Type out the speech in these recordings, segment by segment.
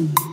Mm-hmm.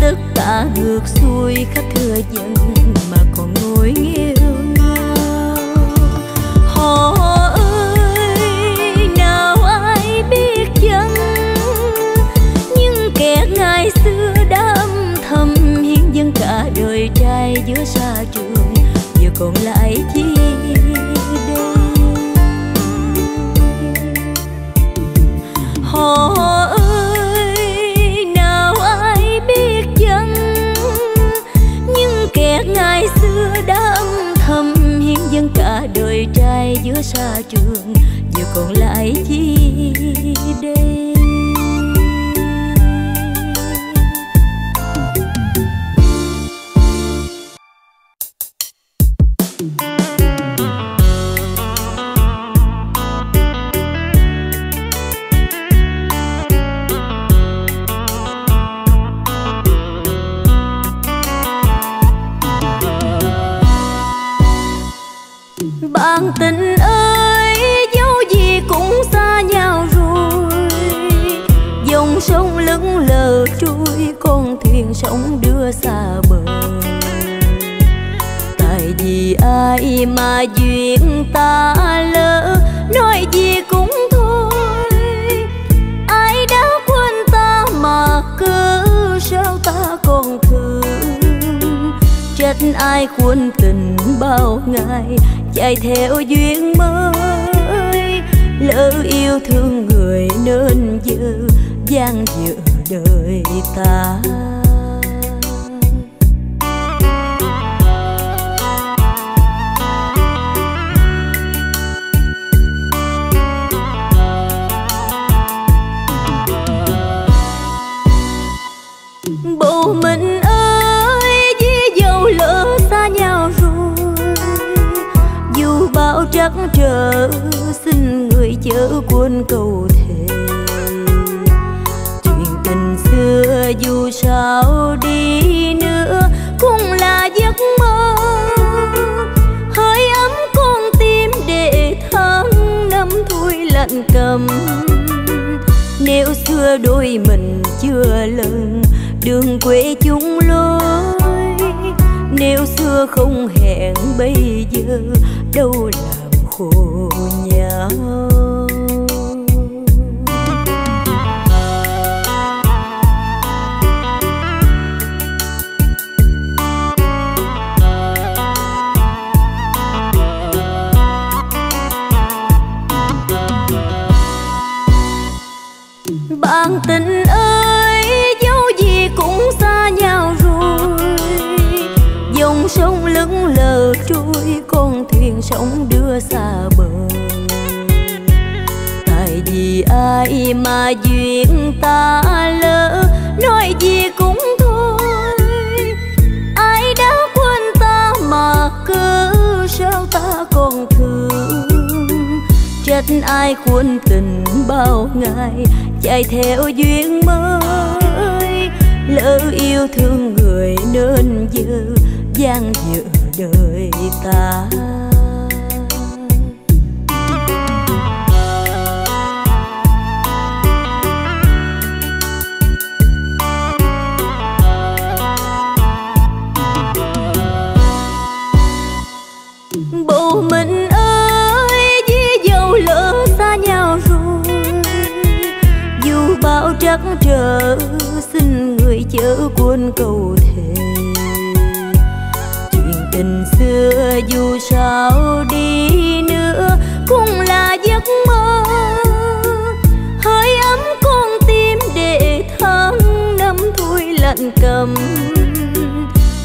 tất cả ngược xuôi khách thừa dân mà còn ngồi yêu ngao. Họ ơi, nào ai biết chăng nhưng kẻ ngày xưa đã thầm hiến dân cả đời trai giữa xa trường, giờ còn lại chi ai cuốn tình bao ngày, chạy theo duyên mới. Lỡ yêu thương người nên dư gian dự đời ta. xin người chớ cuốn câu thề. Chuyện tình xưa dù sao đi nữa cũng là giấc mơ. Hơi ấm con tim để tháng năm thôi lạnh cầm.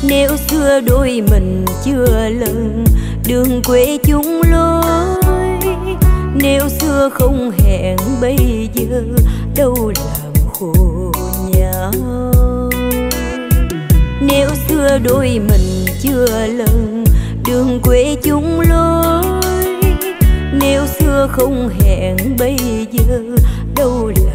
Nếu xưa đôi mình chưa lần, đường quê chúng lối. Nếu xưa không hẹn bây giờ, đâu là chưa đôi mình chưa lần đường quê chung lối, nếu xưa không hẹn bây giờ, đâu là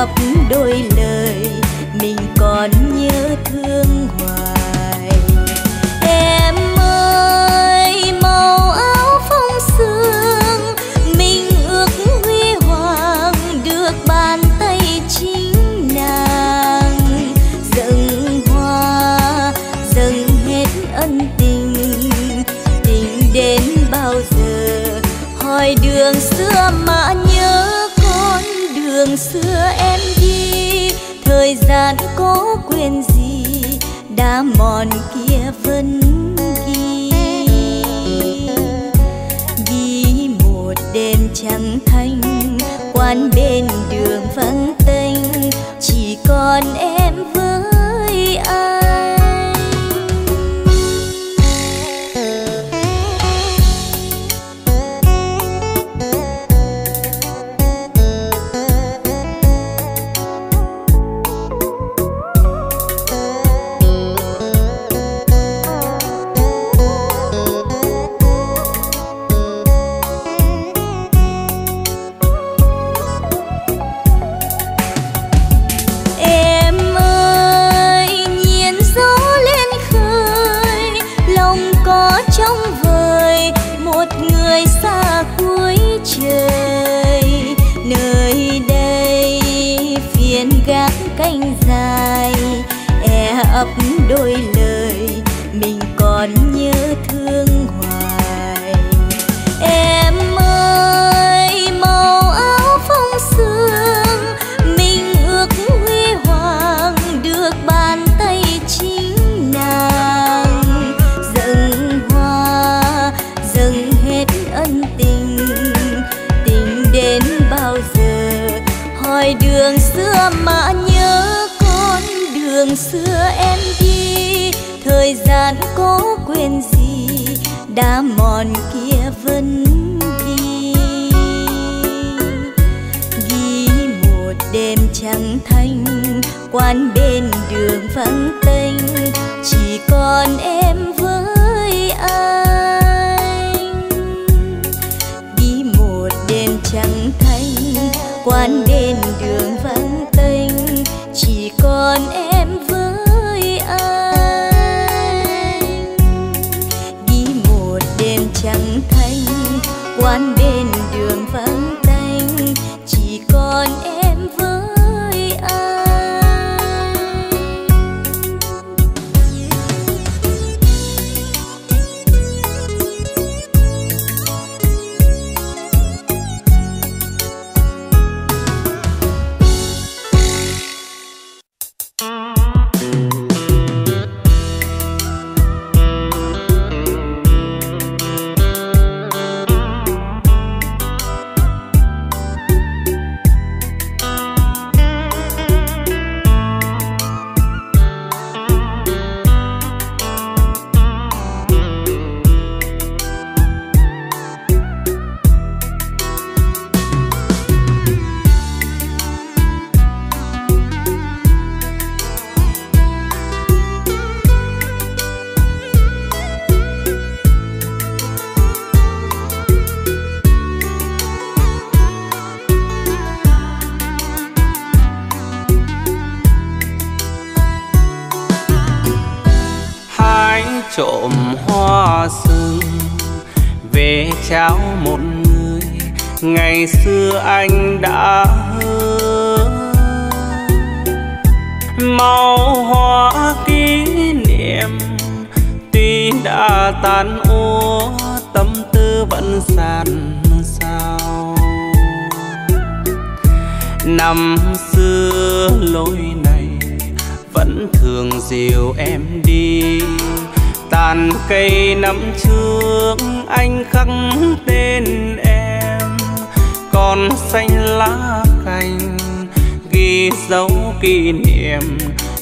cặp đôi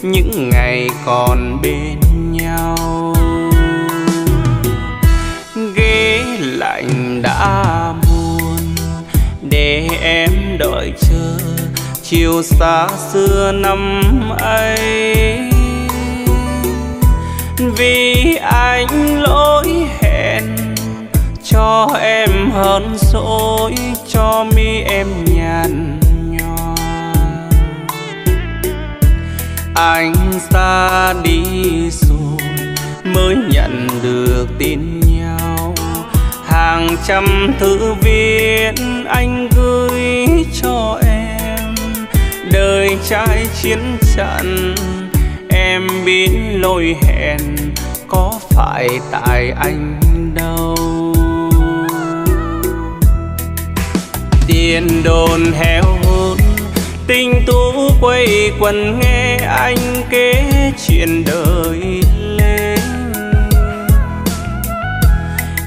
những ngày còn bên nhau. Ghế lạnh đã buồn, để em đợi chờ chiều xa xưa năm ấy. Vì anh lỗi hẹn, cho em hơn dỗi, cho mi em nhàn anh xa đi rồi mới nhận được tin nhau. Hàng trăm thư viết anh gửi cho em. Đời trai chiến trận, em biến lỗi hẹn có phải tại anh đâu. Tiền đồn heo hút Tình tú quay quần nghe anh kể chuyện đời lên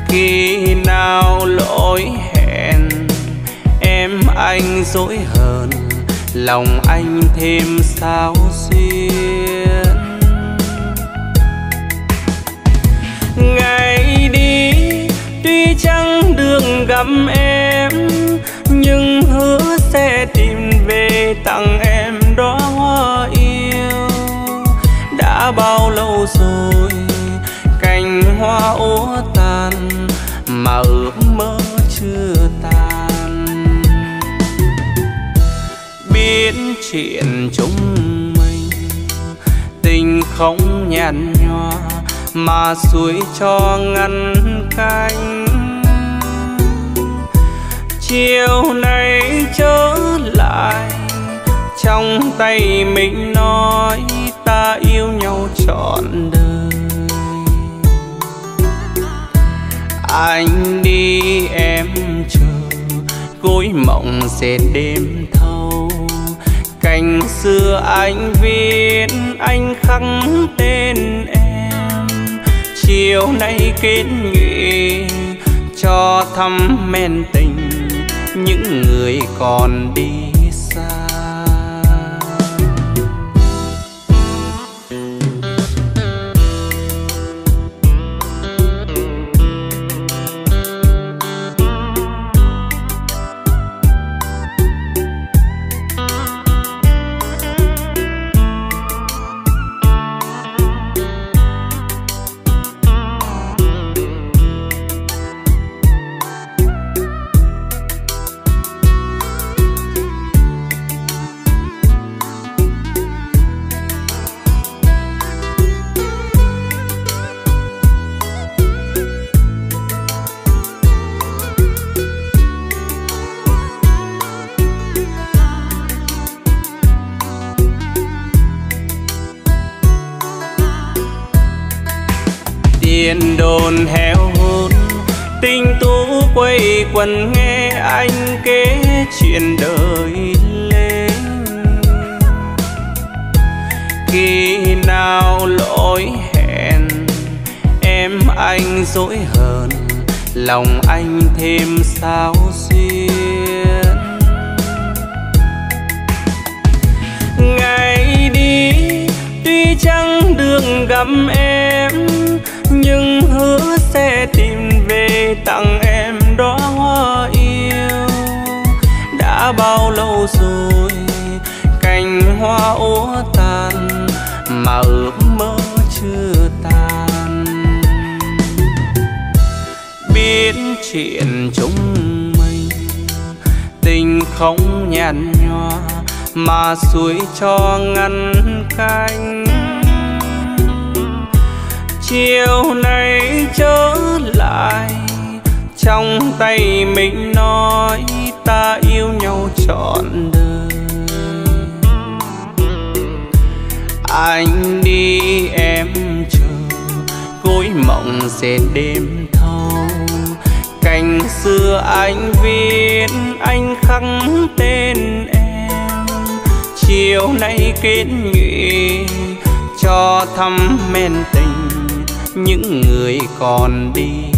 khi nào lỗi hẹn, em anh dỗi hờn, lòng anh thêm sao duyên ngày đi, tuy chẳng được gặp em, nhưng hứa sẽ tặng em đóa hoa yêu. Đã bao lâu rồi cành hoa úa tàn mà ước mơ chưa tan biết chuyện chúng mình, tình không nhàn nhòa mà suối cho ngăn canh chiều nay trong tay mình nói, ta yêu nhau trọn đời. Anh đi, em chờ, gối mộng sẽ đêm thâu. Cành xưa anh viết, anh khắc tên em. Chiều nay kết nghị cho thăm men tình những người còn đi. Quần nghe anh kể chuyện đời lên. Khi nào lỗi hẹn, em anh dỗi hờn, lòng anh thêm sao xuyên. Ngày đi, tuy chẳng được gặp em, nhưng hứa sẽ tìm về tặng em đã bao lâu rồi, cành hoa úa tàn mà ước mơ chưa tan biết chuyện chúng mình, tình không nhàn nhòa mà suối cho ngăn canh chiều nay trở lại, trong tay mình nói ta yêu trọn đời. Anh đi, em chờ, gối mộng dệt đêm thâu. Cành xưa anh viết, anh khắc tên em. Chiều nay kết nhụy cho thăm men tình những người còn đi.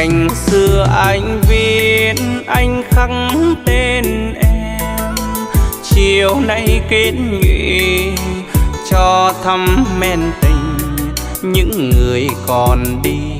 Cành xưa anh viết, anh khắc tên em. Chiều nay kết nghị cho thăm men tình, những người còn đi.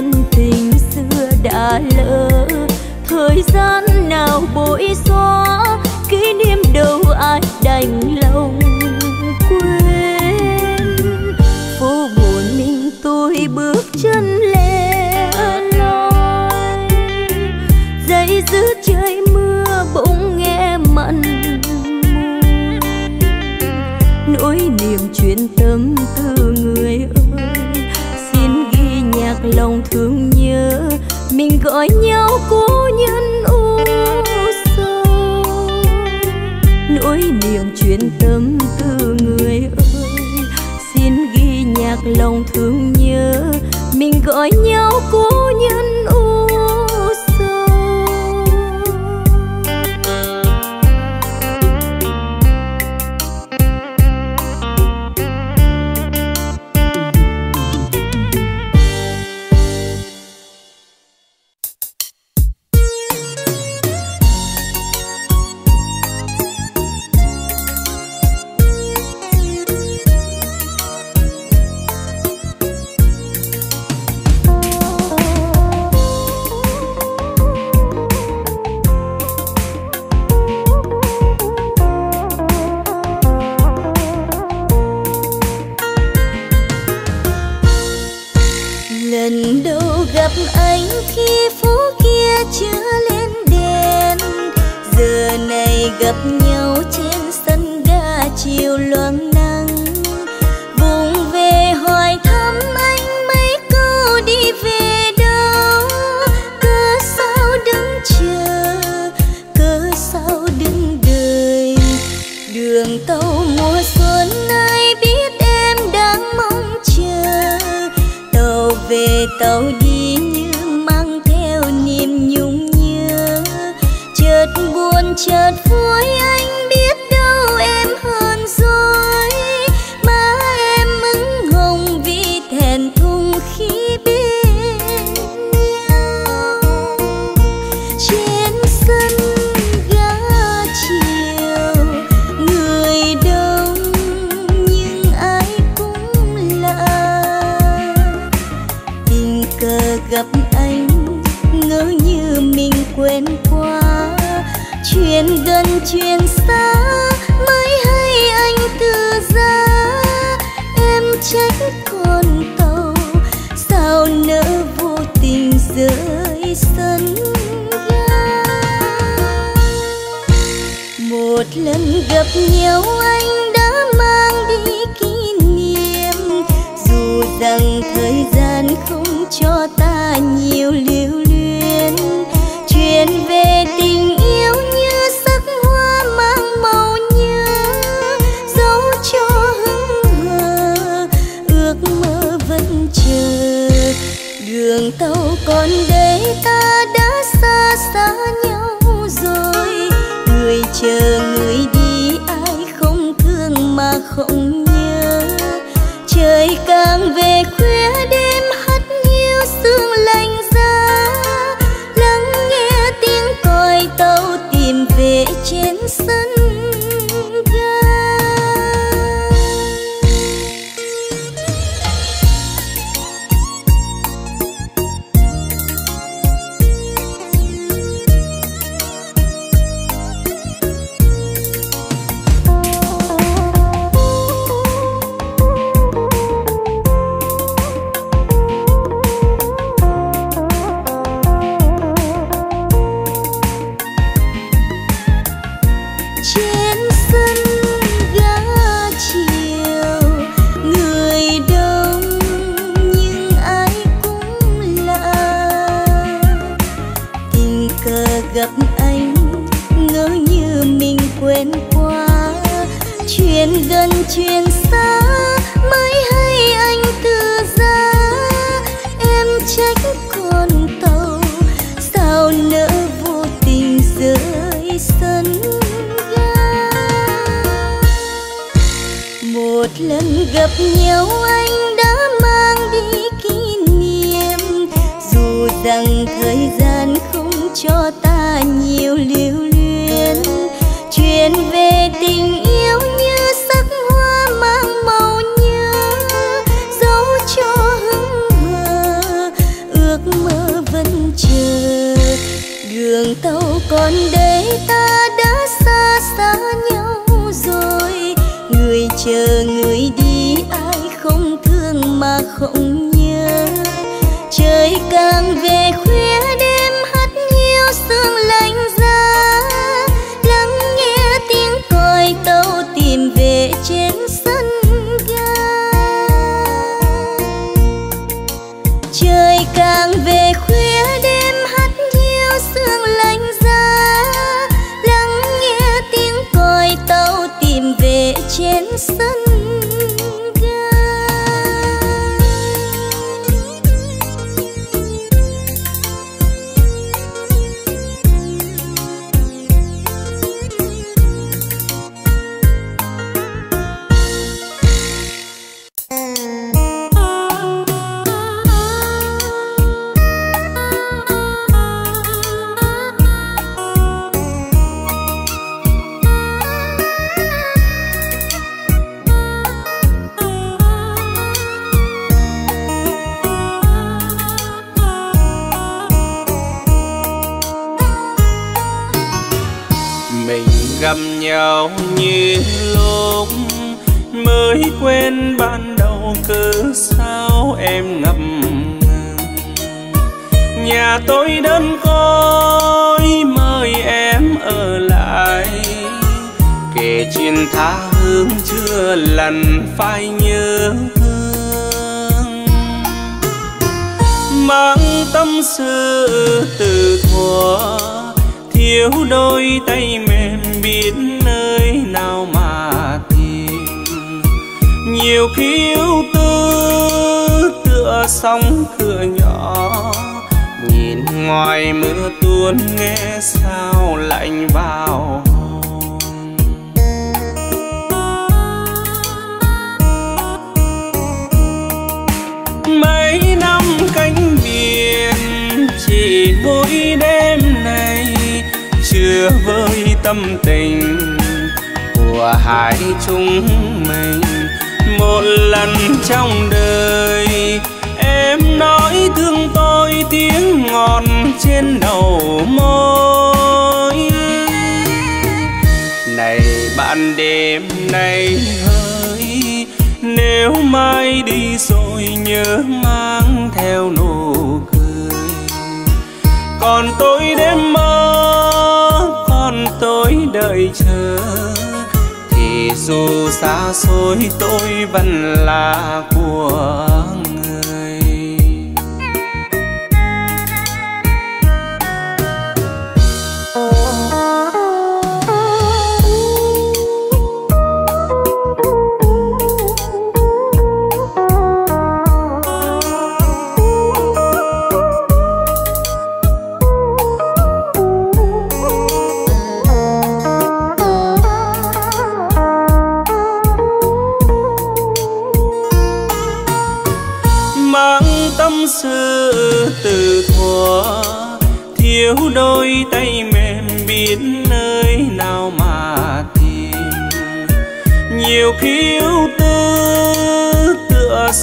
ân tình xưa đã lỡ. Thời gian nào bội xóa, kỷ niệm đâu ai đành lòng quên. lòng thương nhớ mình gọi nhau cố nhân đường tàu còn để ta đã xa xa nhau rồi. Người chờ mới quên ban đầu cớ sao em ngập nhà tôi đơn côi, mời em ở lại. Kể chuyện tha hương chưa lần phai nhớ thương. Mang tâm sự từ thuở, thiếu đôi tay mềm biết nơi nào mà nhiều khiếu tư, tựa sóng cửa nhỏ. Nhìn ngoài mưa tuôn nghe sao lạnh vào mấy năm cánh biển chỉ mỗi đêm này chưa với tâm tình của hai chúng mình một lần trong đời. Em nói thương tôi tiếng ngọt trên đầu môi. Này bạn, đêm nay hỡi, Nếu mai đi rồi nhớ mang theo nụ cười. Còn tôi đêm mơ, Còn tôi đợi chờ dù xa xôi tôi vẫn là của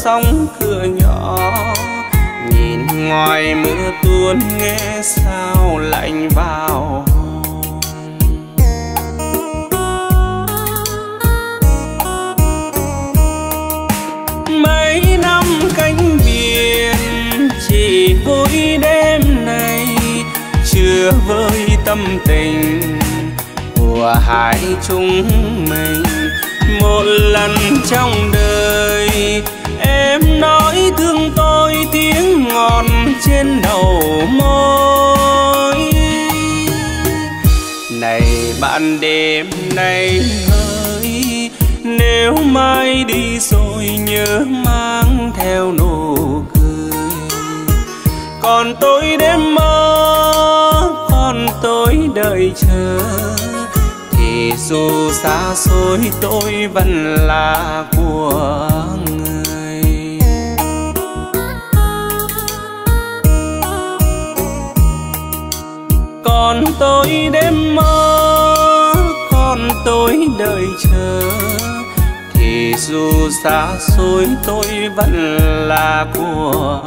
sóng cửa nhỏ. Nhìn ngoài mưa tuôn nghe sao lạnh vào mấy năm cánh biển chỉ vui đêm nay, chưa với tâm tình của hai chúng mình một lần trong đời. Em nói thương tôi tiếng ngọt trên đầu môi. Này bạn đêm nay hỡi nếu mai đi rồi nhớ mang theo nụ cười. Còn tôi đêm mơ, còn tôi đợi chờ dù xa xôi tôi vẫn là của người, còn tôi đêm mơ còn tôi đợi chờ. Thì dù xa xôi tôi vẫn là của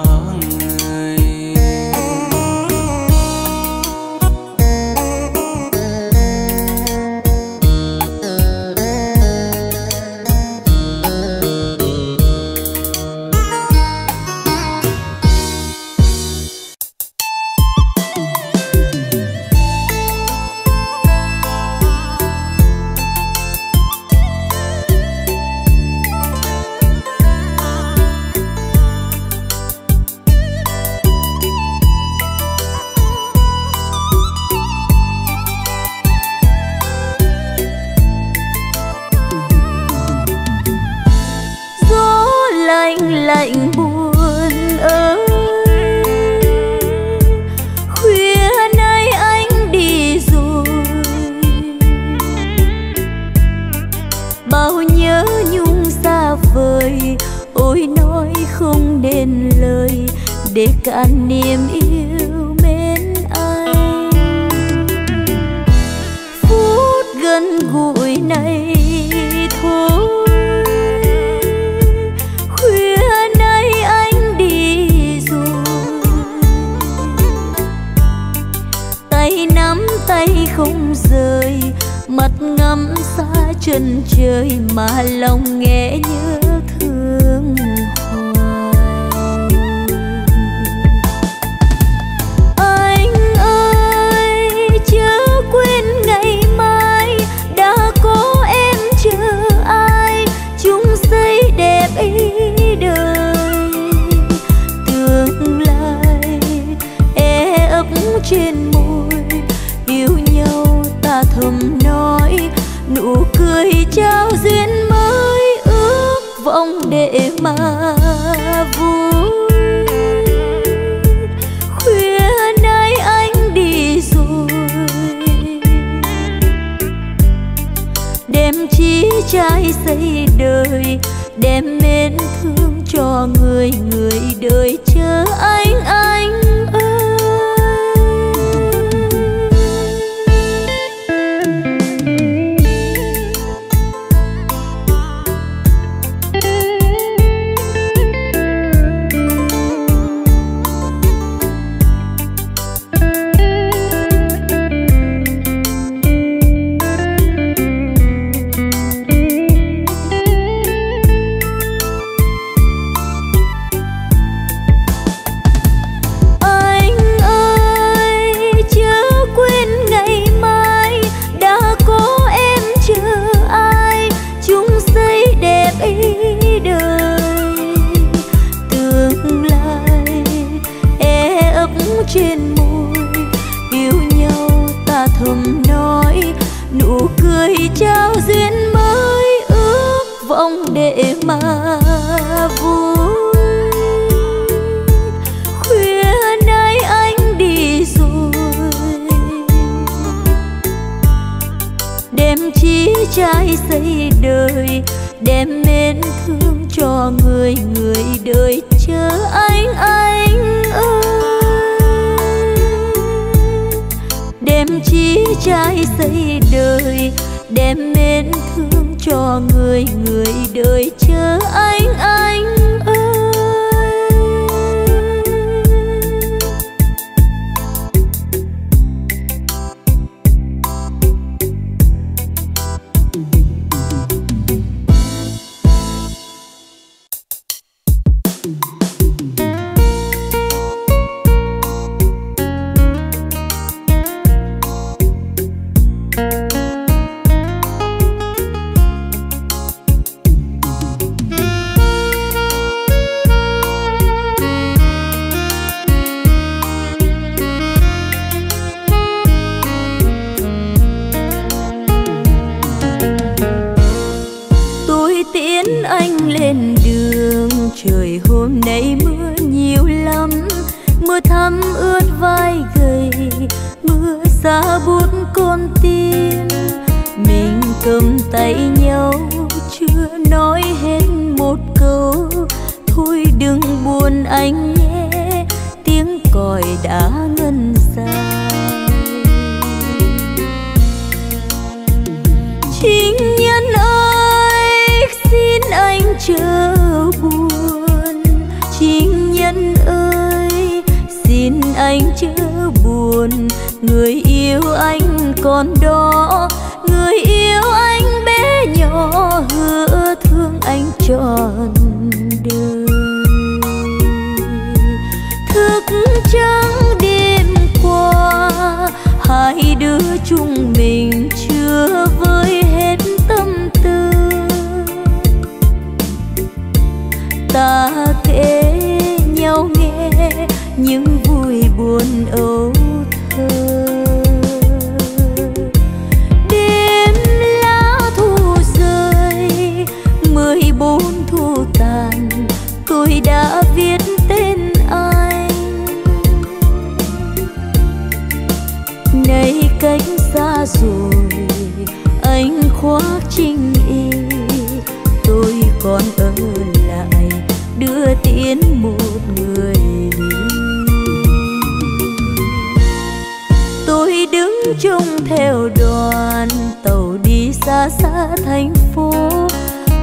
thành phố.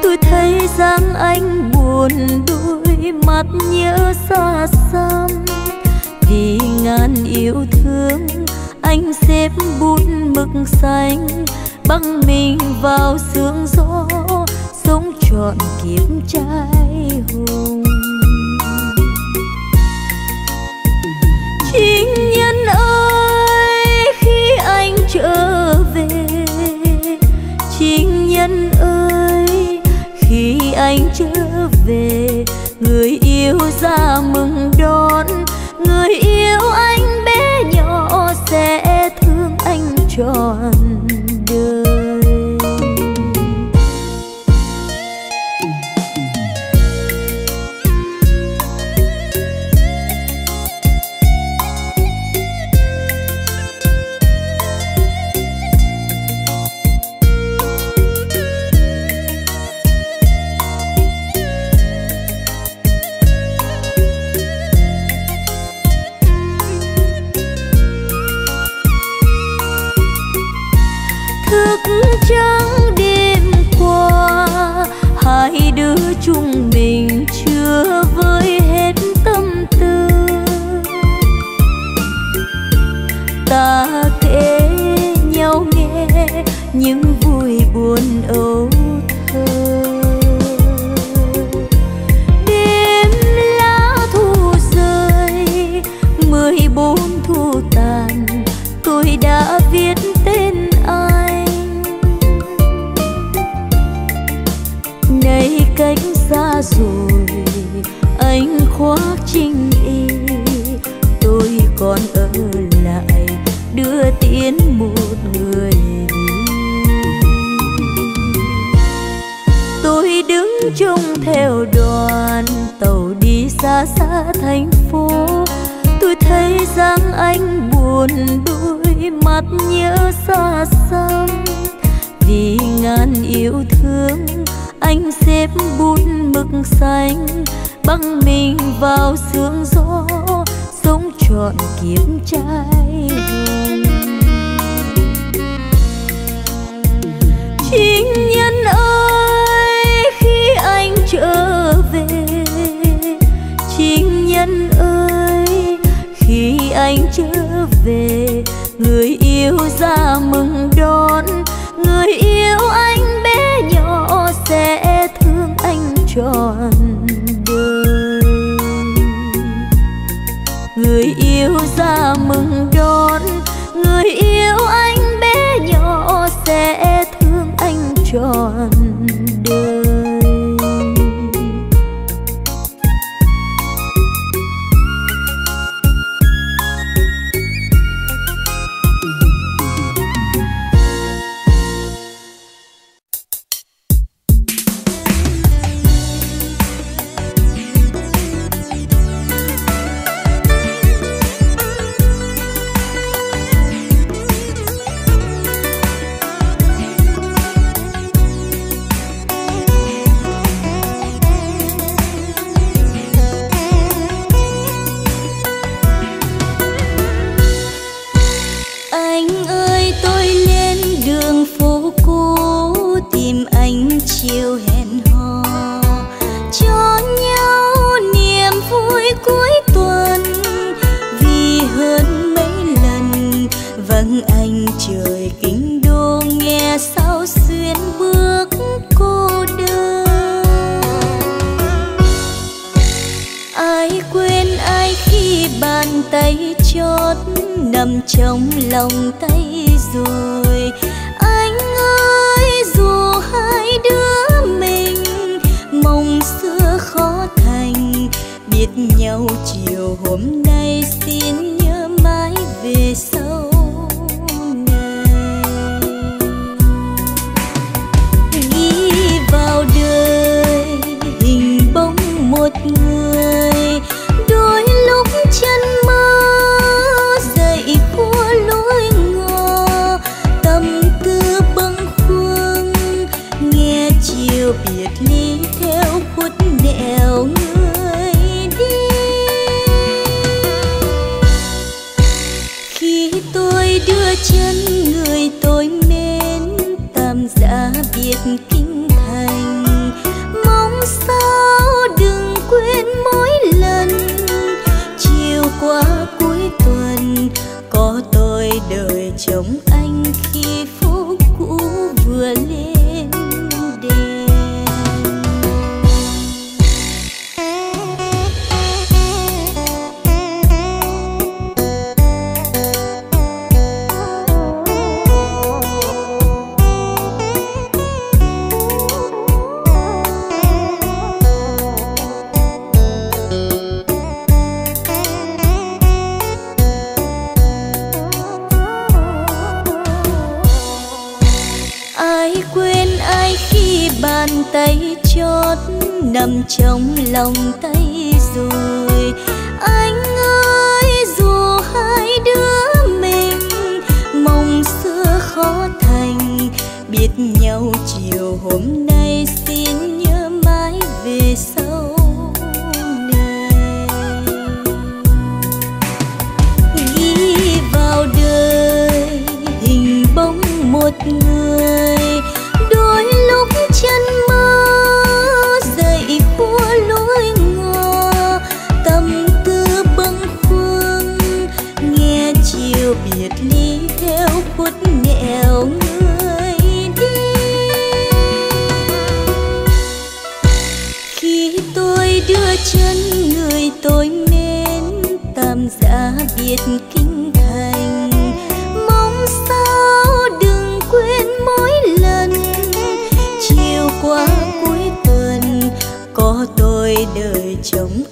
Tôi thấy dáng anh buồn đôi mắt nhớ xa xăm. Vì ngàn yêu thương, anh xếp bút mực xanh, băng mình vào sương gió, sống trọn kiếp trai hùng. Chính nhân ơi, khi anh chờ thân ơi, khi anh trở về, người yêu ra mừng đón. Người yêu anh bé nhỏ sẽ thương anh tròn. ni theo khuất nghèo người đi. Khi tôi đưa chân người tôi mến tạm giả biệt kinh thành. Mong sao đừng quên mỗi lần, chiều qua cuối tuần có tôi đời chồng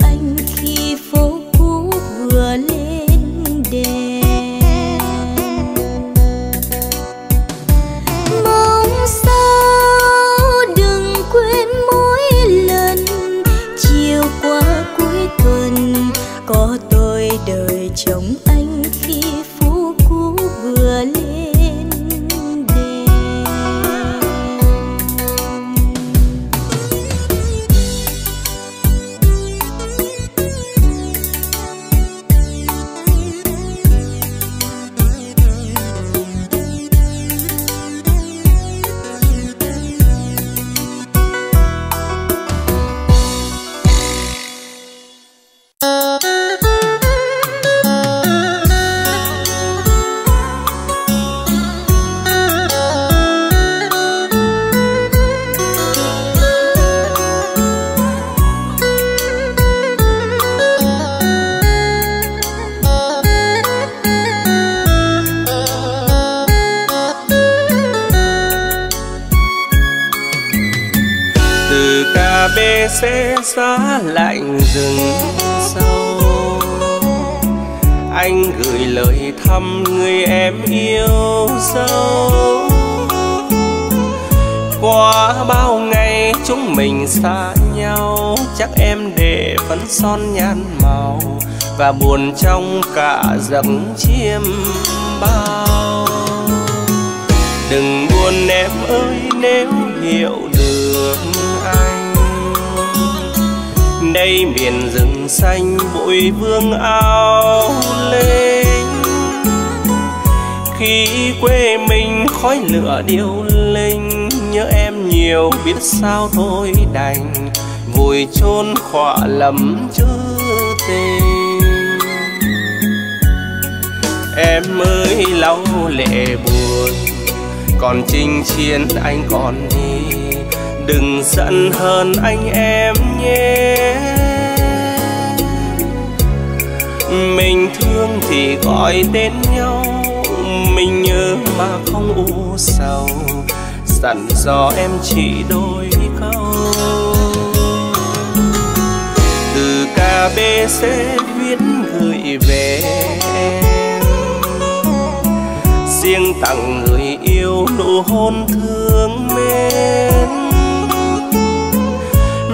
và buồn trong cả giấc chiêm bao. Đừng buồn em ơi, nếu hiểu được anh. Đây miền rừng xanh, bụi vương ao lên. Khi quê mình khói lửa điêu linh, nhớ em nhiều biết sao thôi đành. Vùi chôn khỏa lầm chữ tình em mới lau lệ buồn. Còn chinh chiến anh còn đi. Đừng giận hơn anh em nhé. Mình thương thì gọi tên nhau. Mình nhớ mà không u sầu. Dặn dò em chỉ đôi câu. Từ KBC viết gửi về riêng tặng người yêu nụ hôn thương mến.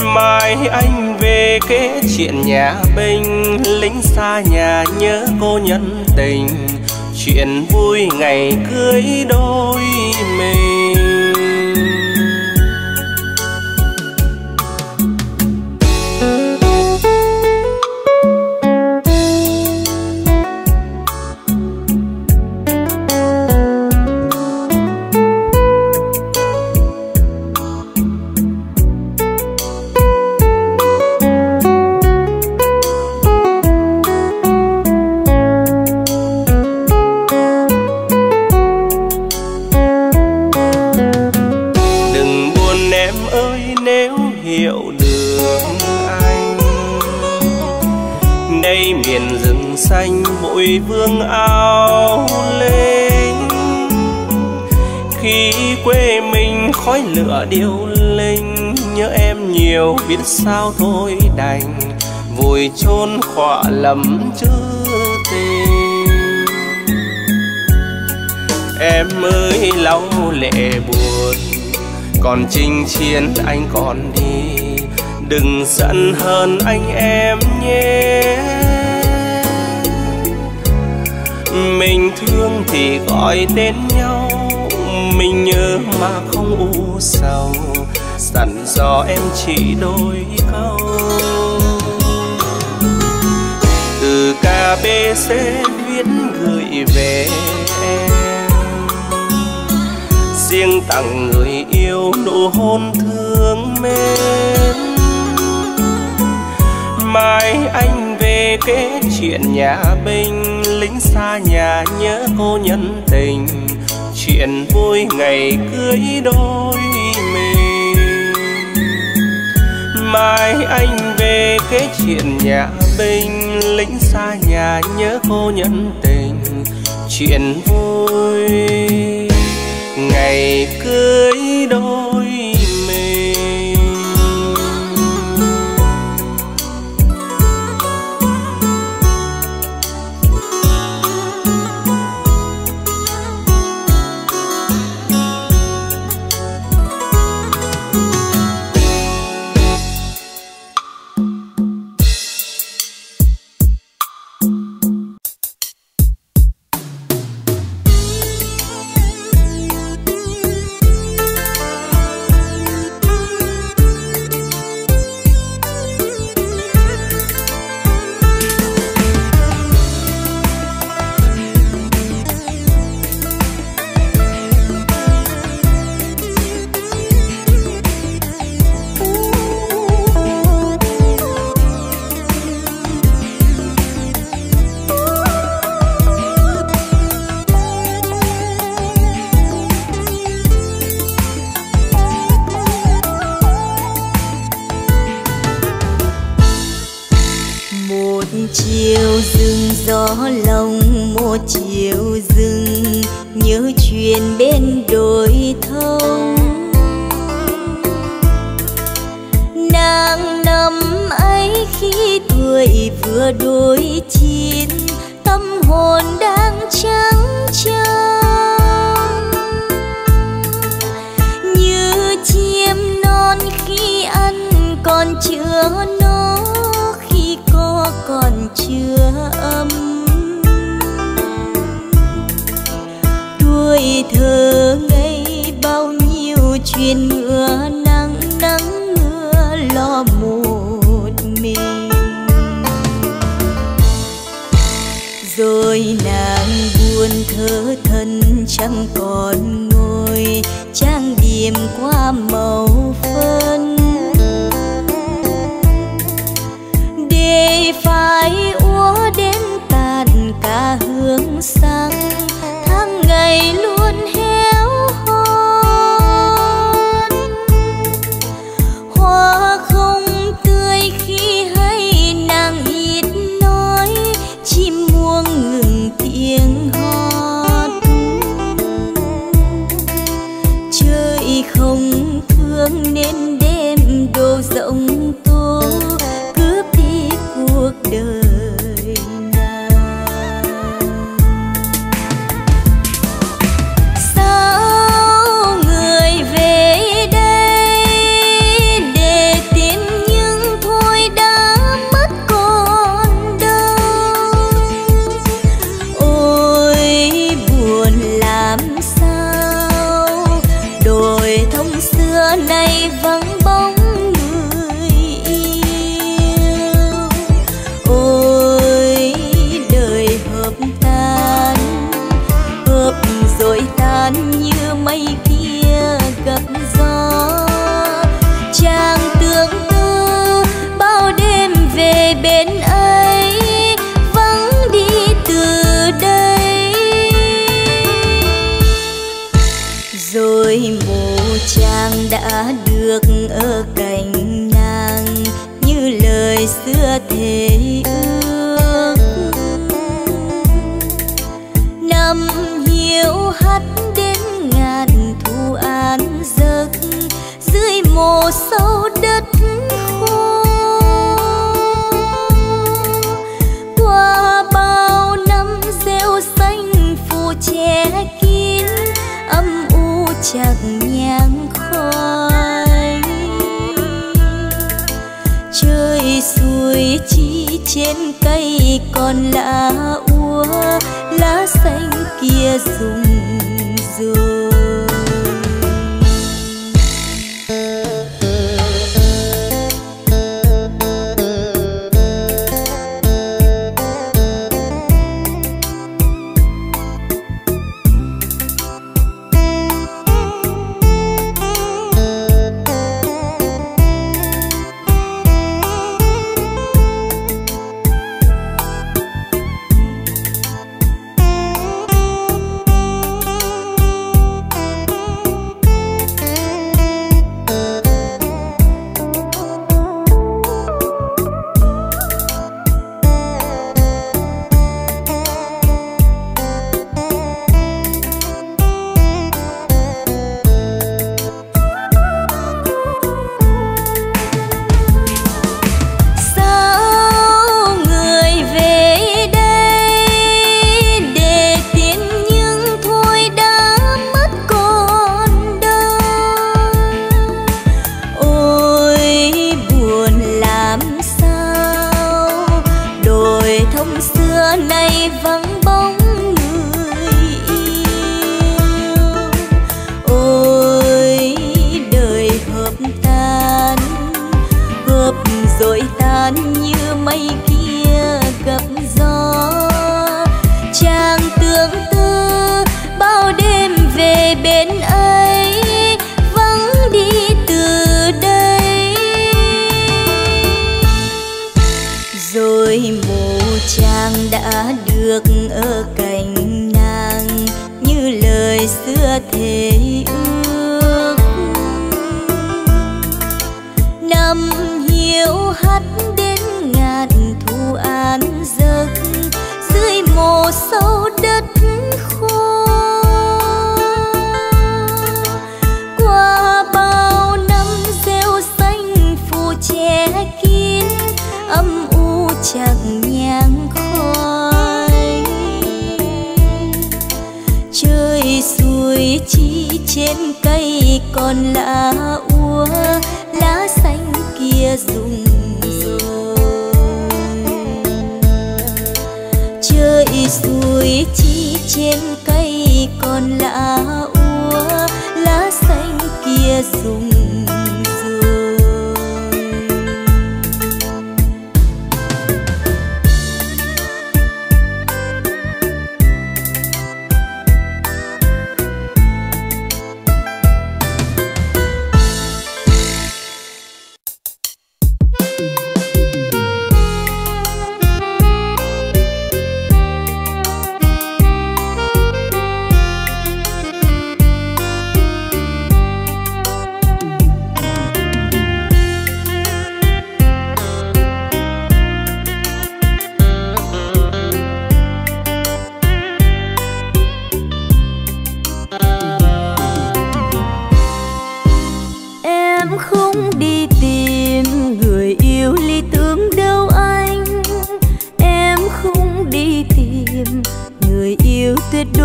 Mai anh về kể chuyện nhà binh lính xa nhà nhớ cô nhân tình. Chuyện vui ngày cưới đôi mình. Sao thôi đành vùi chôn khỏa lầm chữ tình. Em ơi, lau lệ buồn, còn chinh chiến anh còn đi. Đừng giận hơn anh em nhé. Mình thương thì gọi đến nhau, mình nhớ mà không u sầu dò em chỉ đôi câu. Từ KBC viết gửi về em. Riêng tặng người yêu nụ hôn thương mến. Mai anh về kể chuyện nhà binh lính xa nhà nhớ cô nhân tình. Chuyện vui ngày cưới đôi. Mai anh về cái chuyện nhà binh lính xa nhà nhớ cô nhân tình, chuyện vui. Ngày chiều rừng, nhớ chuyện bên đồi thông. Nàng năm ấy khi tuổi vừa đôi chín, tâm hồn đang trắng trong như chiêm non khi ăn còn chưa nó khi có còn chưa ấm. tuổi thơ ngây bao nhiêu chuyện mưa nắng nắng mưa lo một mình. Rồi nàng buồn thơ thân chẳng còn ngồi, trang điểm qua màu phơn Jesús.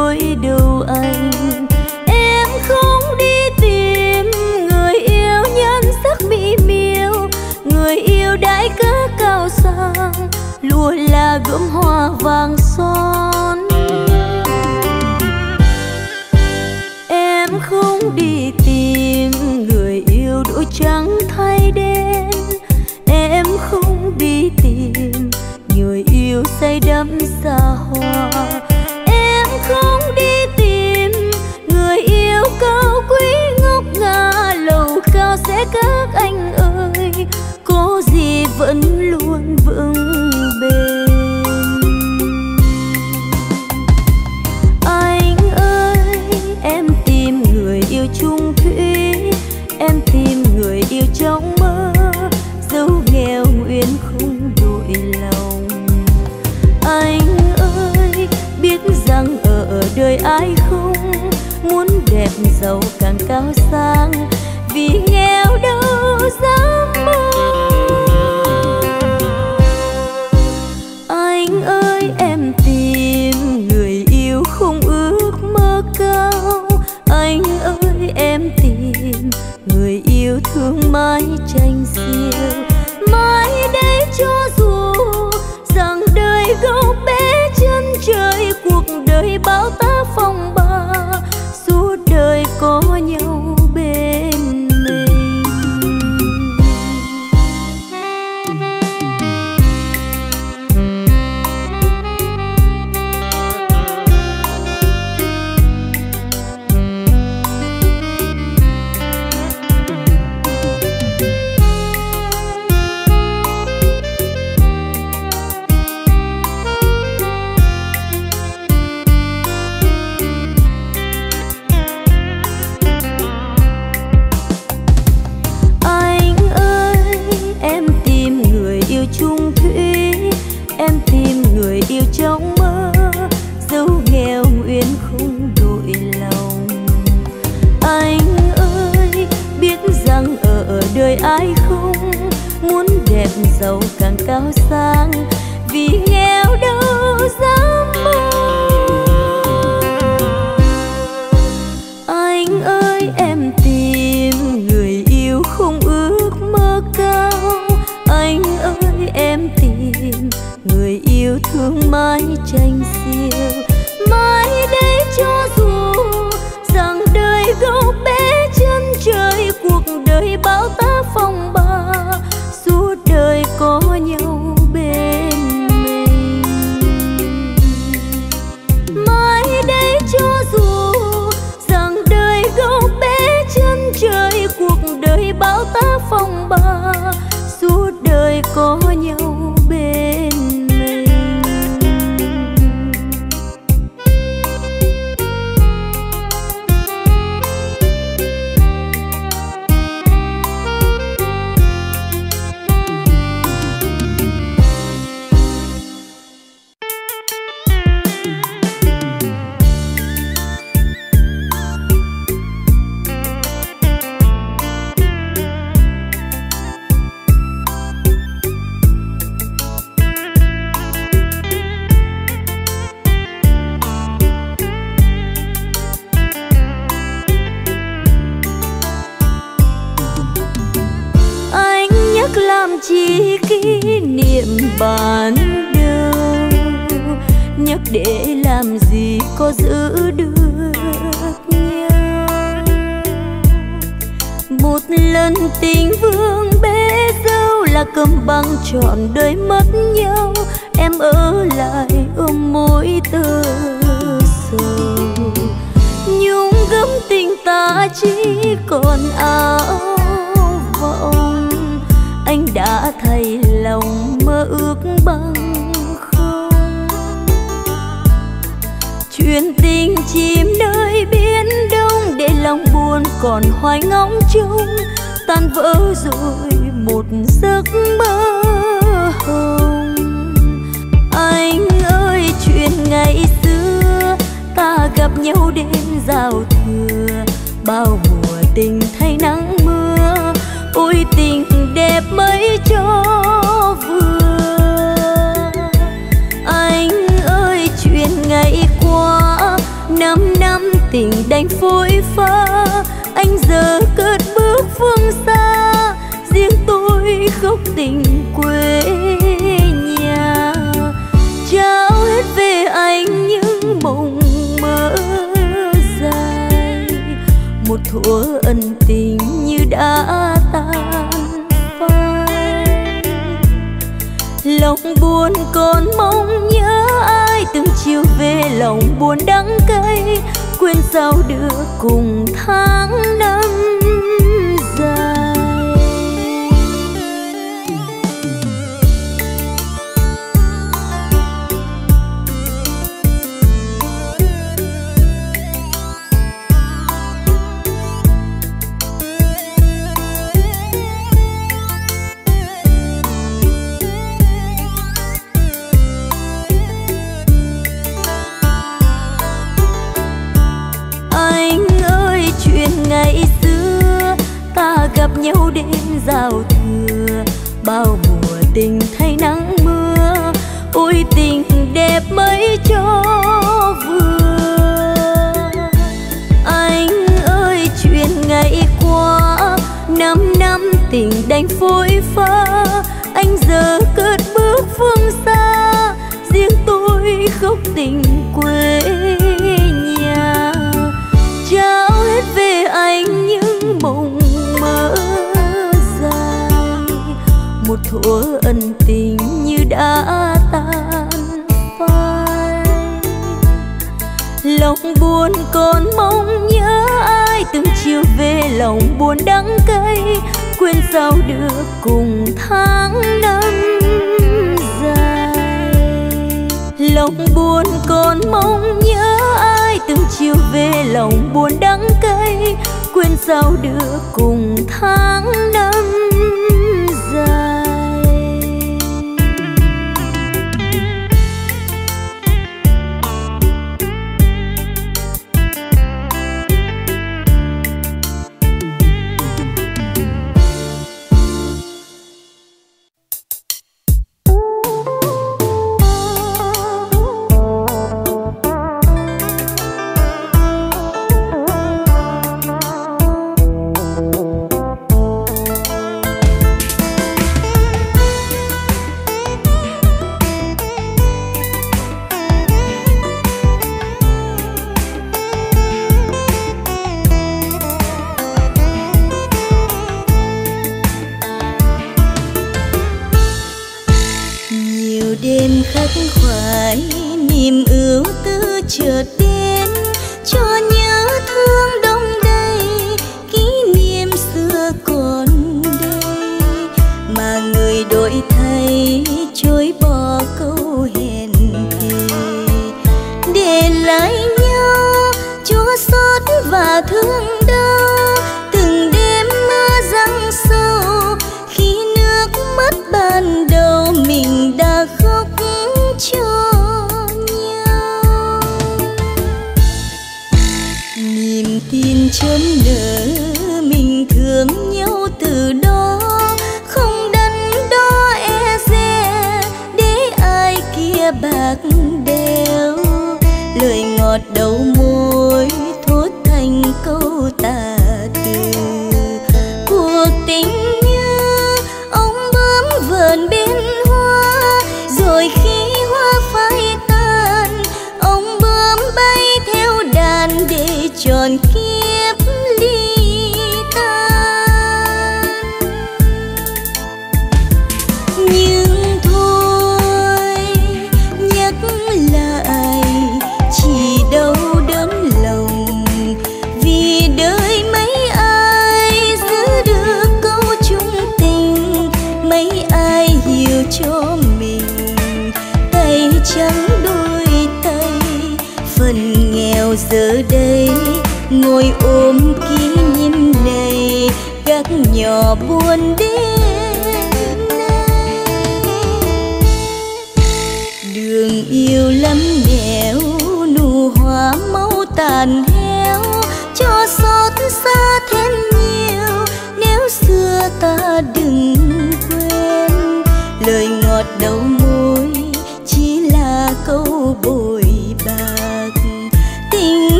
gối đầu anh em không đi tìm người yêu nhân sắc mỹ miều. Người yêu đãi cớ cao sang lụa là gươm hoa vàng son. có nhau. bụi pha anh giờ cất bước phương xa. Riêng tôi khóc tình quê nhà. Trao hết về anh những mộng mơ dài. Một thuở ân tình như đã tan phai. Lòng buồn còn mong nhớ ai. Từng chiều về lòng buồn đắng cay quên sao được cùng tháng năm dài. Lòng buồn còn mong nhớ ai từng chiều về, lòng buồn đắng cay. Quên sao được cùng tháng năm buồn đến đường yêu lắm nẻo nụ hoa mau tàn heo cho xót xa thêm nhiều. Nếu xưa ta đừng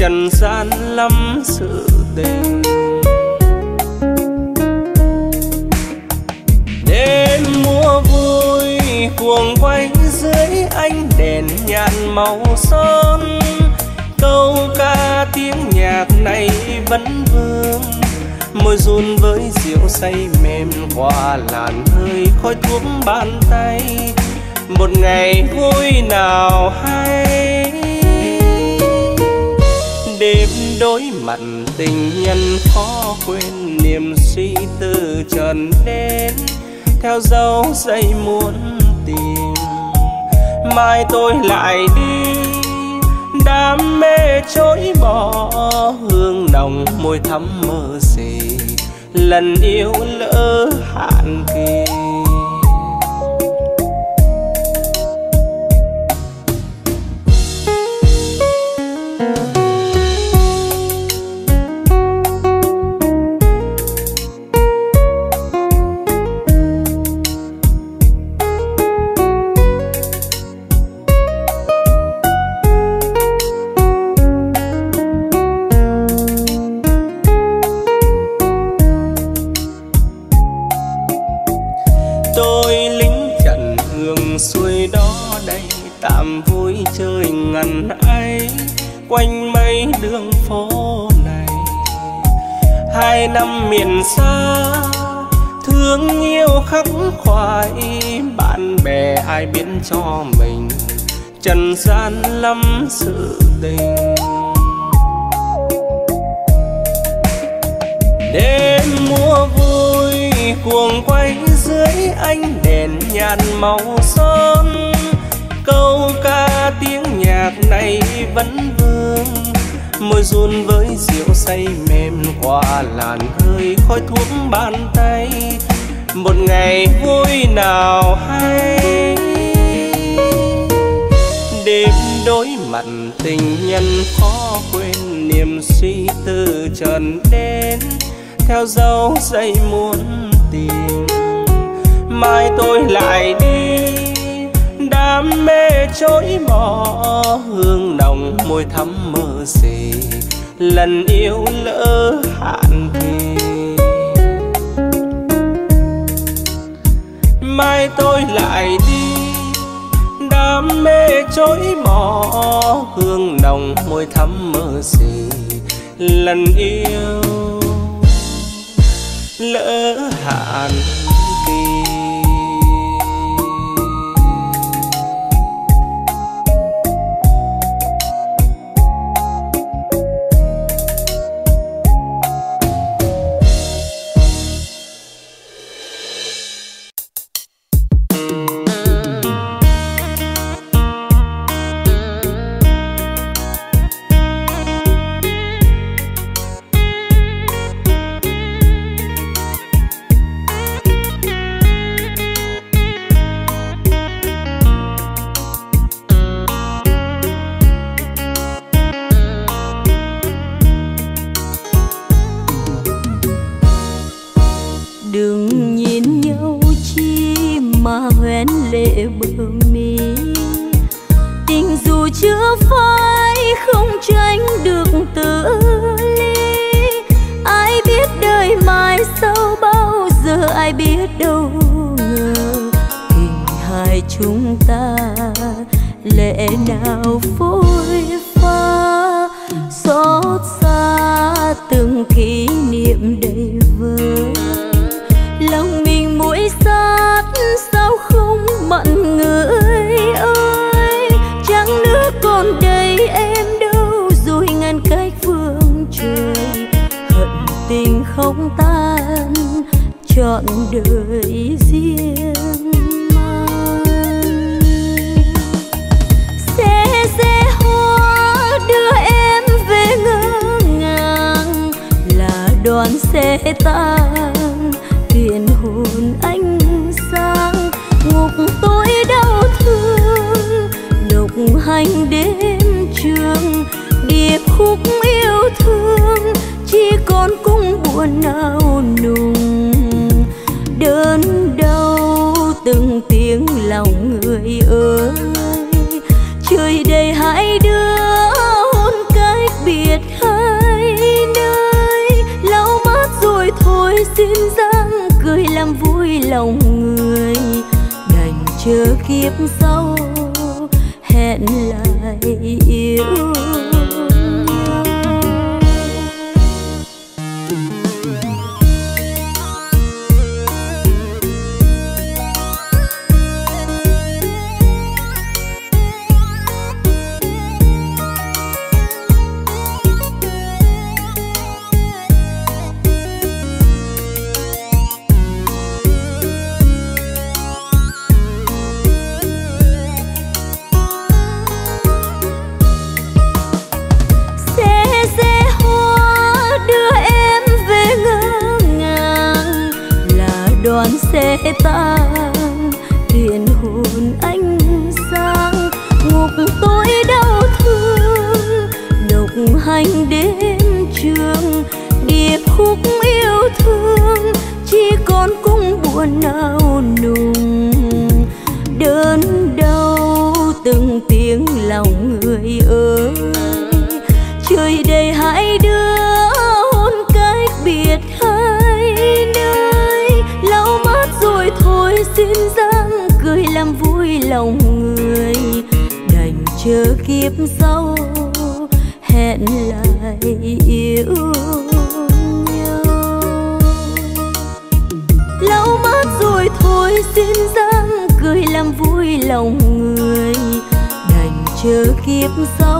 trần gian lắm sự tình. Đêm mùa vui cuồng quay dưới ánh đèn nhạt màu son. Câu ca tiếng nhạc này vẫn vương. Môi run với rượu say mềm qua làn hơi khói thuốc bàn tay. Một ngày vui nào hay đêm đối mặt tình nhân khó quên niềm suy tư trần đến. Theo dấu dây muốn tìm, mai tôi lại đi. Đam mê chối bỏ hương nồng môi thắm mơ gì, lần yêu lỡ hạn kỳ dây muốn tìm. Mai tôi lại đi, đam mê chối mò hương nồng môi thắm mơ gì. Lần yêu lỡ hạn thì. Mai tôi lại đi, đam mê chối mò hương nồng môi thắm mơ gì. Lần yêu lỡ hạn dấu, hẹn lại yêu nhau. Lâu mất rồi thôi, xin dáng cười làm vui lòng người, đành chờ kiếp sau.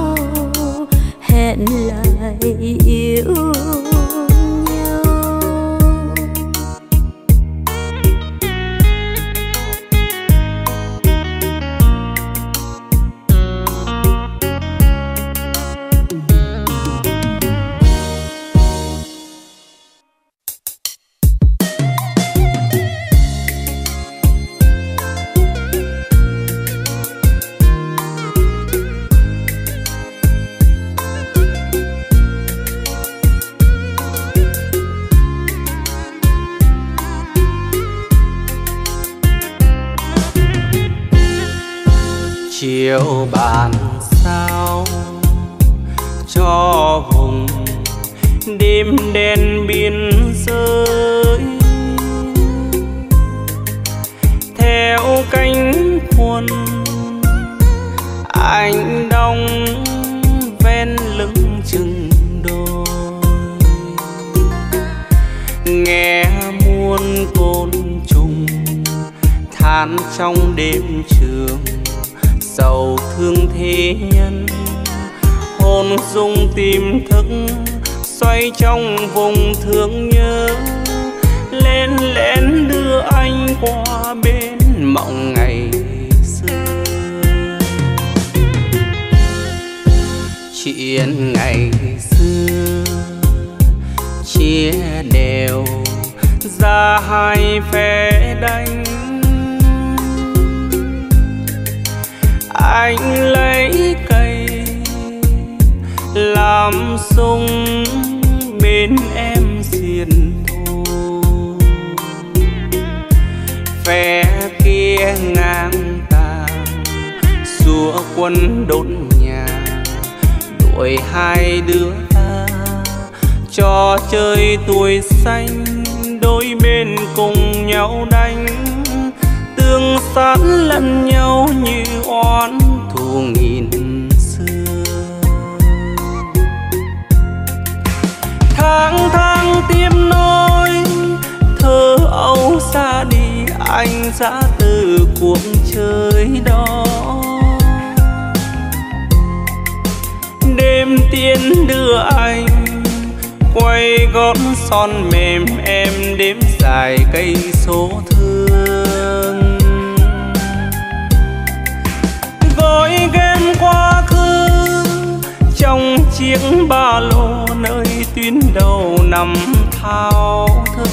Trò chơi tuổi xanh, đôi bên cùng nhau đánh. Tương sát lẫn nhau như oán thù nghìn xưa. Tháng tháng tiêm nỗi thơ âu xa đi, anh ra từ cuộc chơi đó. Đêm tiên đưa anh quay gót son mềm em đếm dài cây số thương. Gói ghém quá khứ trong chiếc ba lô nơi tuyến đầu nằm thao thức.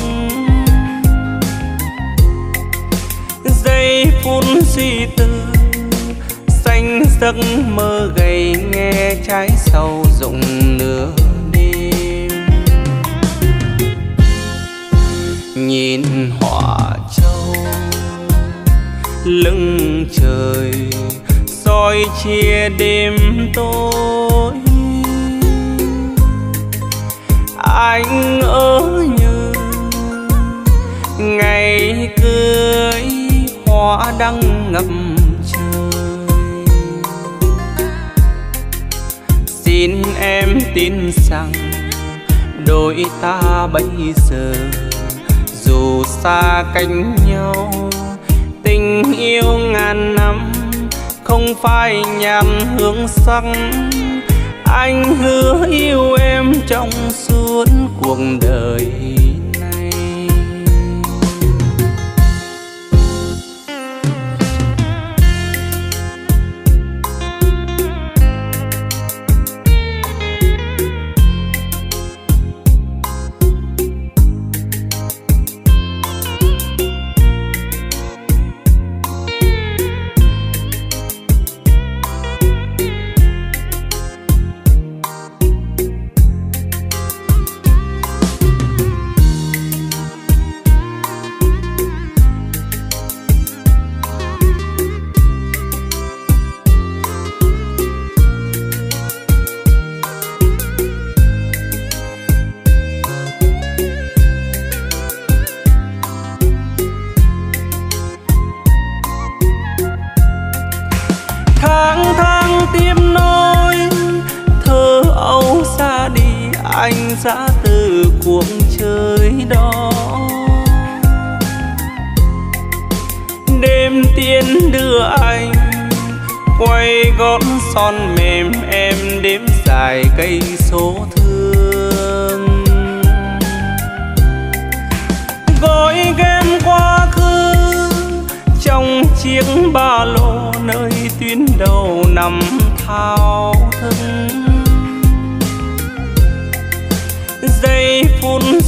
Giây phút suy tư, xanh giấc mơ gầy nghe trái sầu rụng nửa nhìn họa châu, lưng trời soi chia đêm tối. Anh ở như ngày cưới hoa đăng ngập trời. Xin em tin rằng đôi ta bây giờ dù xa cách nhau, tình yêu ngàn năm không phải nhàn hương sắc. Anh hứa yêu em trong suốt cuộc đời.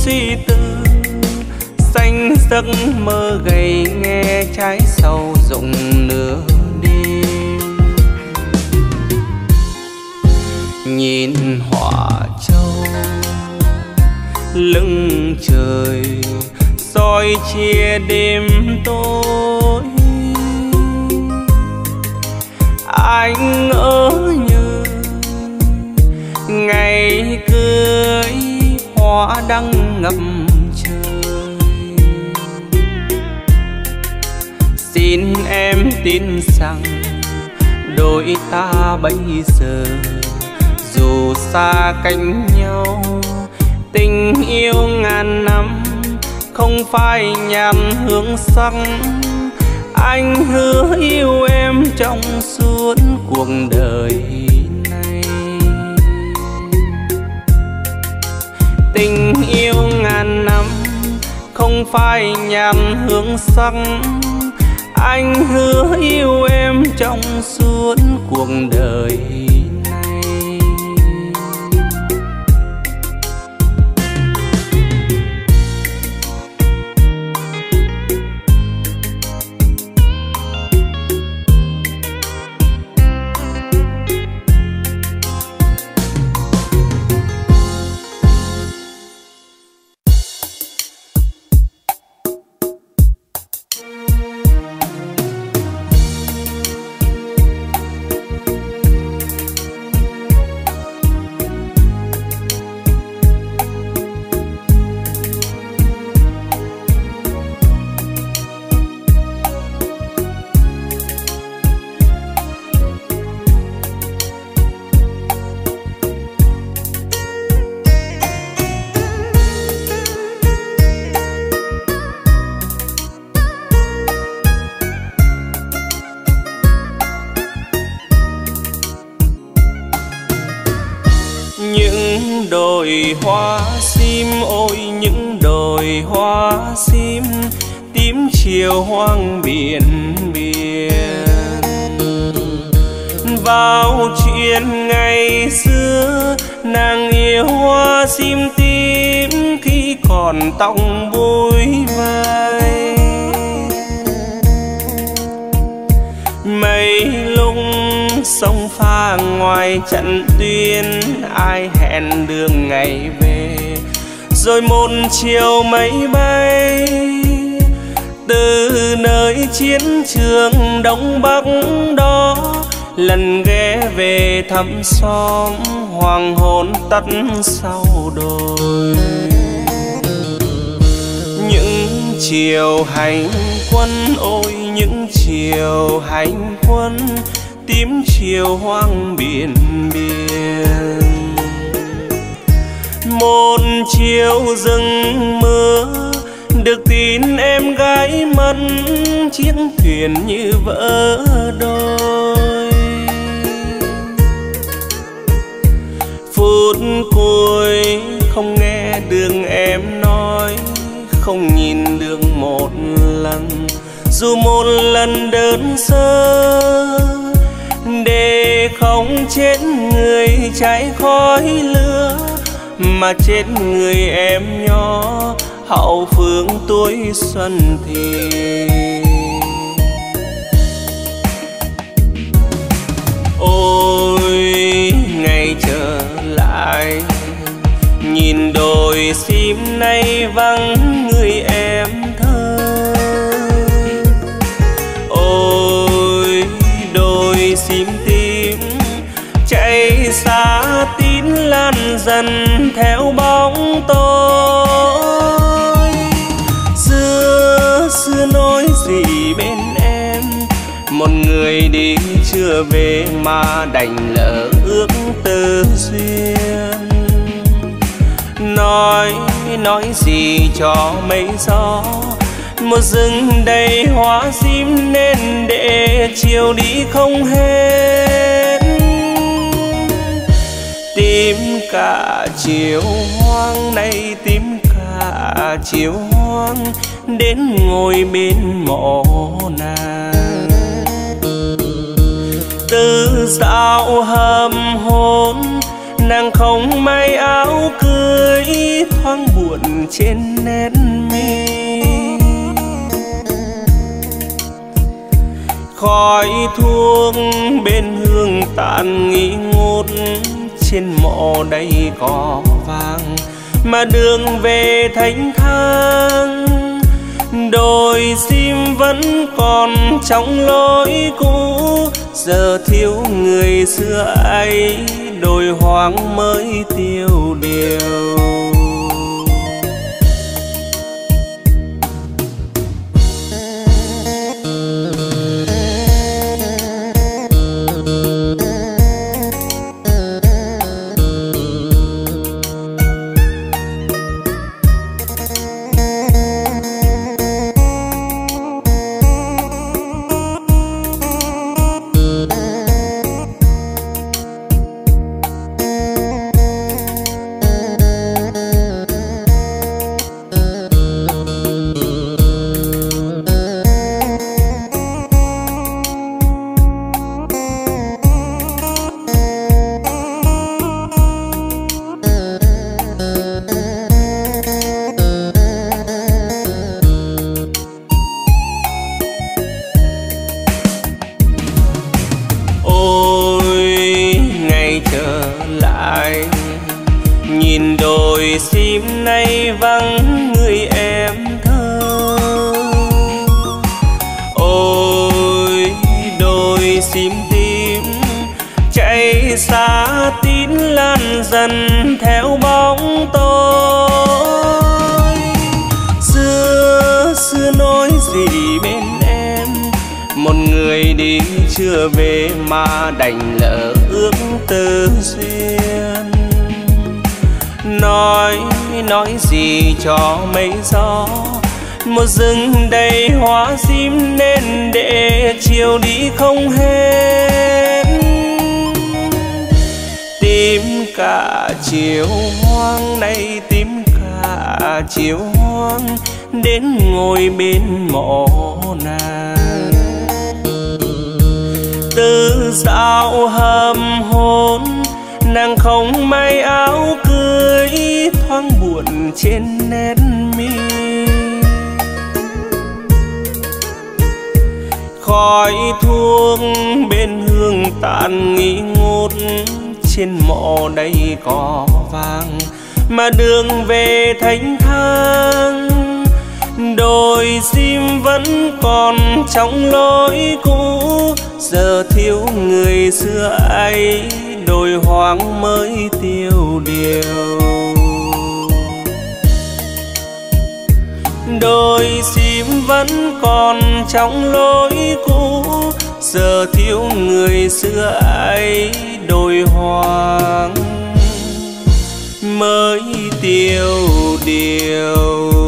Suy tư, xanh giấc mơ gầy nghe trái sầu rụng nửa đêm. Nhìn hỏa châu, lưng trời, soi chia đêm tối. Anh ở như ngày cưới hoa đăng ngập trời. Xin em tin rằng đôi ta bây giờ dù xa cách nhau, tình yêu ngàn năm không phải nhằm hương sắc. Anh hứa yêu em trong suốt cuộc đời. Tình yêu ngàn năm, không phải nhàn hương sắc. Anh hứa yêu em trong suốt cuộc đời. Tóc vui vai. Mấy lúc sông pha ngoài trận tuyên ai hẹn đường ngày về? Rồi một chiều mây bay, từ nơi chiến trường đông bắc đó, lần ghé về thăm xóm hoàng hôn tắt sau đồi. Chiều hành quân, ôi những chiều hành quân, tím chiều hoang biển biển. Một chiều rừng mưa, được tin em gái mất, chiếc thuyền như vỡ đôi. Phút cuối không nghe đường em nói, không nhìn lần dù một lần đơn sơ, để không chết người cháy khói lửa, mà chết người em nhỏ hậu phương tuổi xuân thì. Ôi, ngày trở lại, nhìn đồi sim nay vắng dần theo bóng tôi. Xưa xưa nói gì bên em? Một người đi chưa về mà đành lỡ ước tư duyên. Nói nói gì cho mấy gió? Một rừng đầy hoa sim nên để chiều đi không hết tím cả chiều hoang này tím cả chiều hoang, đến ngồi bên mộ nàng. Từ dạo hầm hôn nàng không may áo cưới, thoáng buồn trên nét mi. Khói thuốc bên hương tàn nghi ngút trên mộ đầy cỏ vàng mà đường về thánh thang. Đôi sim vẫn còn trong lối cũ, giờ thiếu người xưa ấy đôi hoang mới tiêu điều. Trở lại. Nhìn đồi sim nay vắng người em thơ. Ôi, đồi sim tím chạy xa tín lan dần theo bóng tôi. Xưa xưa nói gì bên em? Một người đi chưa về mà đành lỡ tư duyên. Nói nói gì cho mấy gió. Một rừng đầy hoa sim nên để chiều đi không hết tìm cả chiều hoang này tìm cả chiều hoang, đến ngồi bên mộ nàng sơ dạo hàm hồn nàng không may áo cưới thoáng buồn trên nét mi. Khói thuốc bên hương tàn nghi ngút, trên mộ đây cỏ vàng, mà đường về thánh thang. Đồi sim vẫn còn trong lối cũ giờ thiếu người xưa ấy đồi hoang mới tiêu điều. Đôi sim vẫn còn trong lối cũ, giờ thiếu người xưa ấy đồi hoang mới tiêu điều.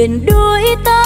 thuyền đuôi ta.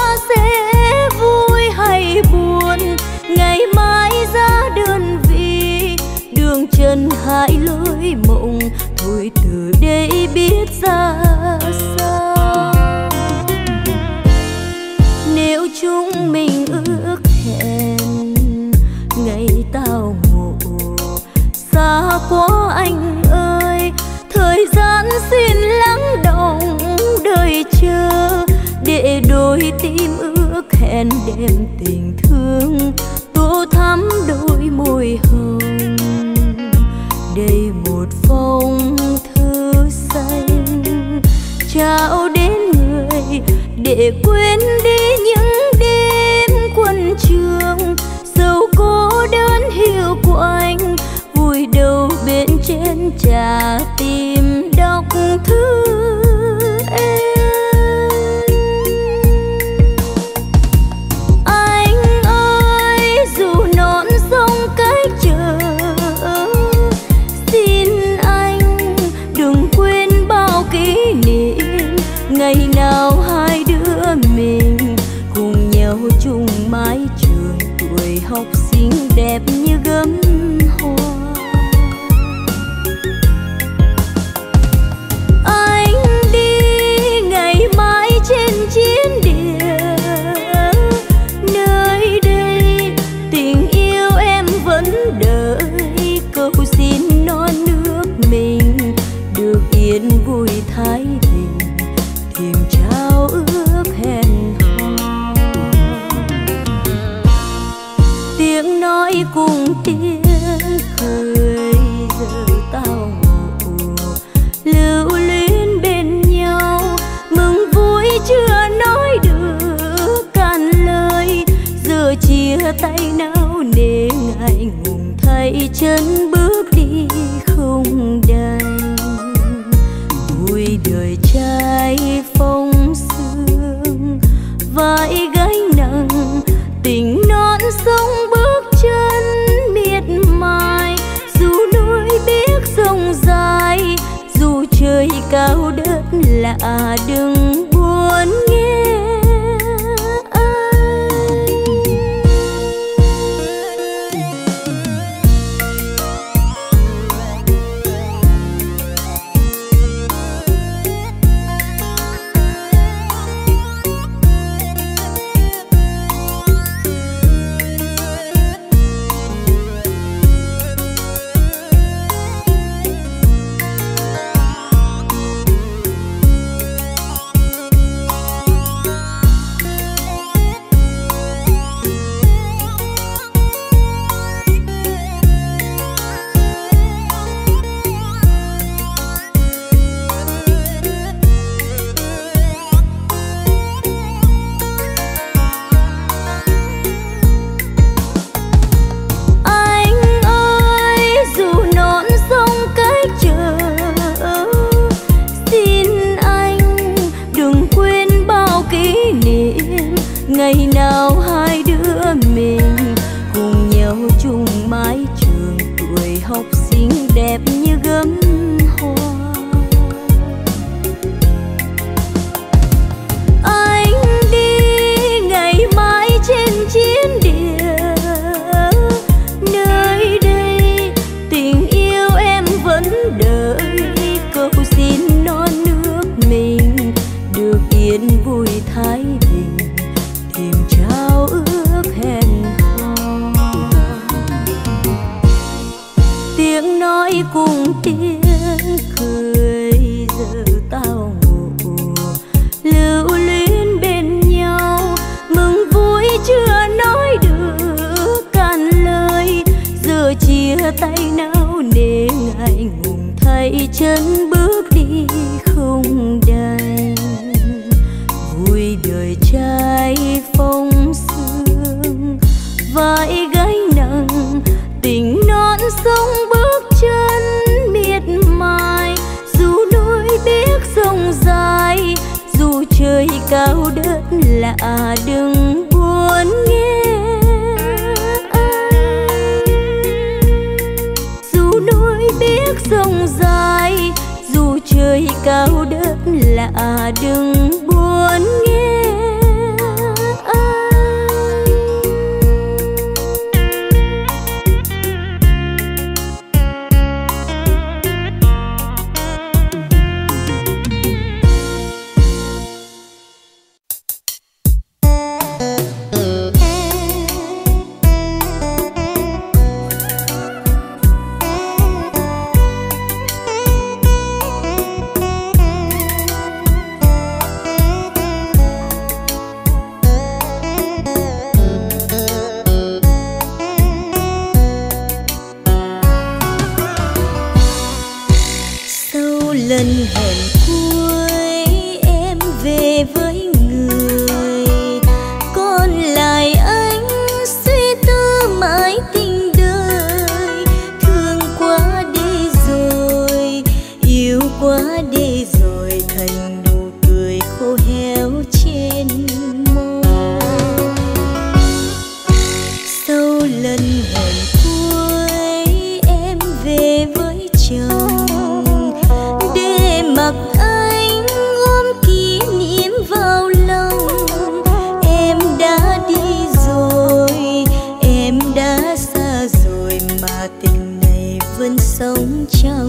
Luôn sống trong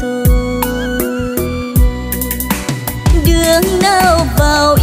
tôi. Đường nào vào